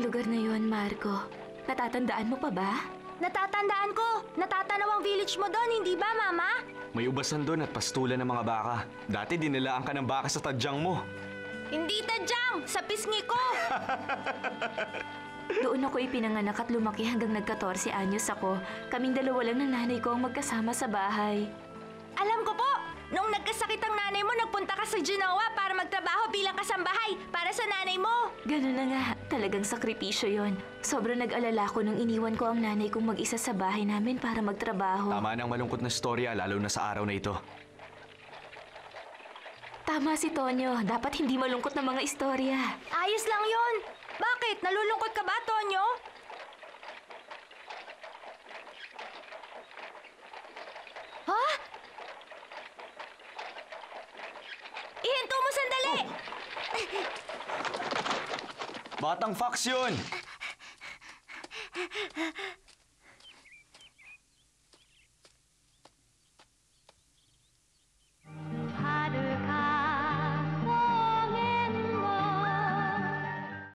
lugar na yon, Marco. Natatandaan mo pa ba? Natatandaan ko! Natatanaw ang village mo doon, hindi ba, Mama? May ubasan doon at pastulan ng mga baka. Dati dinilaan ka ng baka sa tadyang mo. Hindi tadyang! Sa pisngi ko! Doon ako ipinanganak at lumaki hanggang nag-14 anyos ako. Kaming dalawa lang ng nanay ko ang magkasama sa bahay. Alam ko po! Nung nagkasakit ang nanay mo, nagpunta ka sa Genoa para magtrabaho Ganun na nga, talagang sakripisyo yon. Sobrang nag-alala ko nung iniwan ko ang nanay kong mag-isa sa bahay namin para magtrabaho. Tama ng malungkot na storya lalo na sa araw na ito. Tama si Tonyo, dapat hindi malungkot na mga istorya. Ayos lang yon. Bakit? Nalulungkot ka ba, Tonyo? Ha? Ihinto mo sandali! Batang fox yun!